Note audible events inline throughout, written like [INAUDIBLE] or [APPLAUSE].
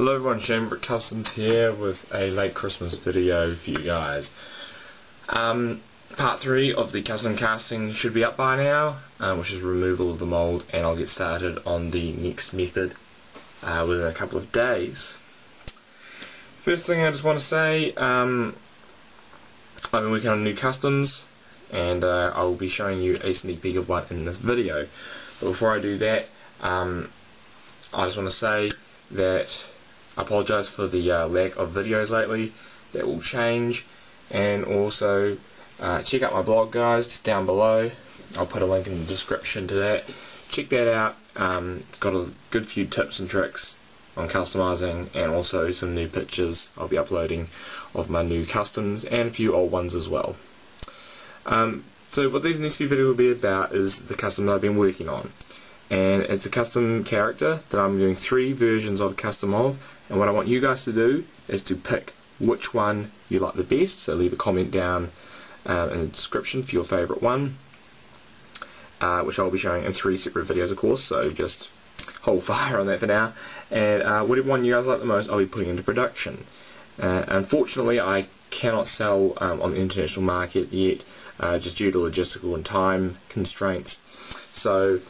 Hello everyone, Shane Customs here with a late Christmas video for you guys. Um, part 3 of the custom casting should be up by now, um, which is removal of the mould, and I'll get started on the next method uh, within a couple of days. First thing I just want to say, um, I've been working on new customs, and uh, I will be showing you a sneak peek of one in this video. But before I do that, um, I just want to say that I apologise for the uh, lack of videos lately. That will change. And also, uh, check out my blog, guys, just down below. I'll put a link in the description to that. Check that out. Um, it's got a good few tips and tricks on customizing and also some new pictures I'll be uploading of my new customs and a few old ones as well. Um, so what these next few videos will be about is the customs I've been working on and it's a custom character that I'm doing three versions of custom of. And what I want you guys to do is to pick which one you like the best. So leave a comment down uh, in the description for your favorite one uh, which I'll be showing in three separate videos of course. So just hold [LAUGHS] fire on that for now. And uh, whatever one you guys like the most I'll be putting into production. Uh, unfortunately I cannot sell um, on the international market yet uh, just due to logistical and time constraints. So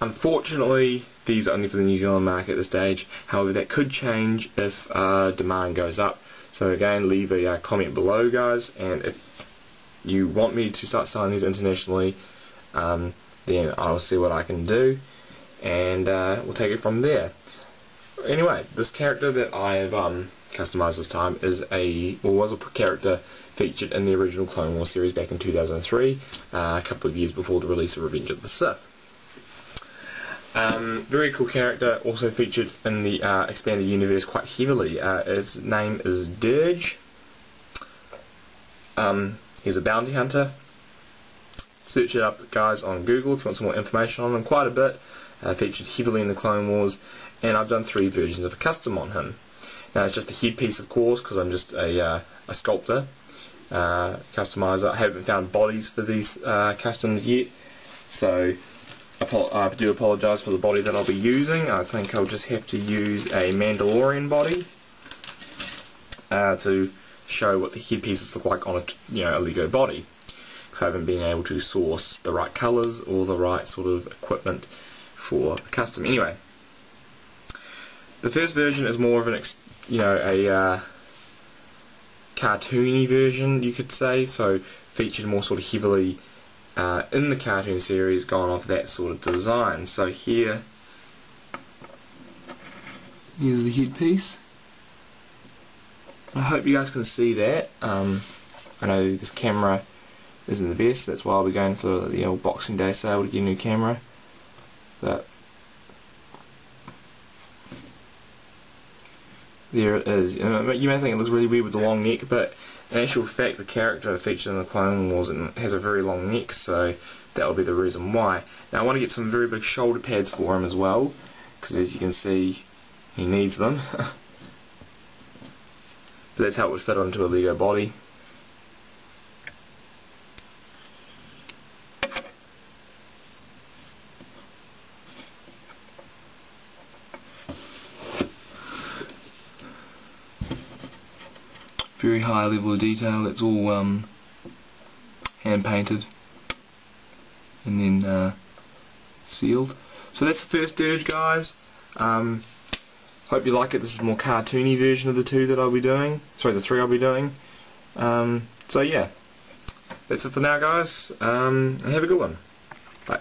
Unfortunately, these are only for the New Zealand market at this stage. However, that could change if uh, demand goes up. So again, leave a uh, comment below, guys. And if you want me to start selling these internationally, um, then I'll see what I can do, and uh, we'll take it from there. Anyway, this character that I've um, customized this time is a or was a character featured in the original Clone Wars series back in 2003, uh, a couple of years before the release of Revenge of the Sith. Um, very cool character, also featured in the uh, expanded universe quite heavily. Uh, his name is Durge. Um, he's a bounty hunter. Search it up, guys, on Google if you want some more information on him. Quite a bit. Uh, featured heavily in the Clone Wars, and I've done three versions of a custom on him. Now it's just a headpiece, of course, because I'm just a, uh, a sculptor, uh, customizer. I haven't found bodies for these uh, customs yet, so I do apologise for the body that I'll be using. I think I'll just have to use a Mandalorian body uh, to show what the headpieces look like on a, you know, a Lego body. Because I haven't been able to source the right colours or the right sort of equipment for a custom. Anyway, the first version is more of an, you know, a uh, cartoony version, you could say. So featured more sort of heavily uh, in the cartoon series gone off that sort of design. So here, here's the headpiece. I hope you guys can see that. Um, I know this camera isn't the best, that's why I'll be going for the old Boxing Day sale to get a new camera. But there it is. You, know, you may think it looks really weird with the long neck, but in actual fact, the character featured in the Clone Wars has a very long neck, so that will be the reason why. Now, I want to get some very big shoulder pads for him as well, because as you can see, he needs them. [LAUGHS] but that's how it would fit onto a Lego body. Very high level of detail. It's all um, hand painted and then uh, sealed. So that's the first Durge, guys. Um, hope you like it. This is a more cartoony version of the two that I'll be doing. Sorry, the three I'll be doing. Um, so yeah, that's it for now, guys. Um, and have a good one. Bye.